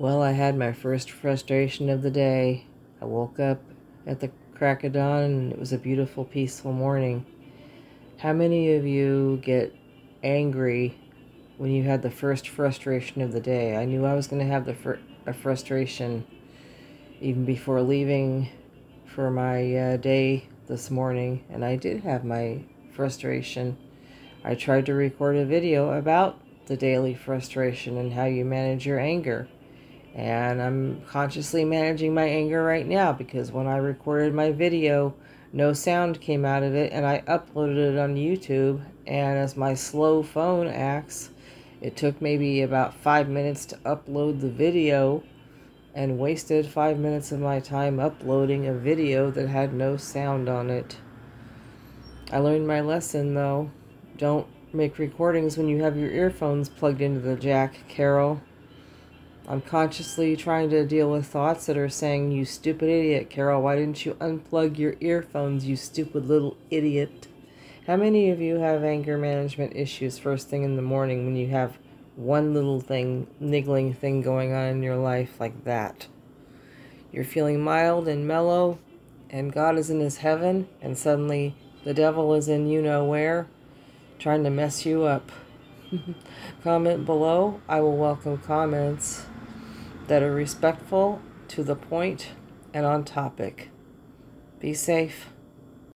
Well, I had my first frustration of the day. I woke up at the crack of dawn and it was a beautiful, peaceful morning. How many of you get angry when you had the first frustration of the day? I knew I was going to have the fr- a frustration even before leaving for my uh, day this morning, and I did have my frustration. I tried to record a video about the daily frustration and how you manage your anger. And I'm consciously managing my anger right now because when I recorded my video, no sound came out of it and I uploaded it on YouTube. And as my slow phone acts, it took maybe about five minutes to upload the video and wasted five minutes of my time uploading a video that had no sound on it. I learned my lesson though. Don't make recordings when you have your earphones plugged into the jack, Carol. I'm consciously trying to deal with thoughts that are saying, You stupid idiot, Carol, why didn't you unplug your earphones, you stupid little idiot? How many of you have anger management issues first thing in the morning when you have one little thing, niggling thing going on in your life like that? You're feeling mild and mellow, and God is in his heaven, and suddenly the devil is in you know where, trying to mess you up. Comment below. I will welcome comments that are respectful, to the point, and on topic. Be safe.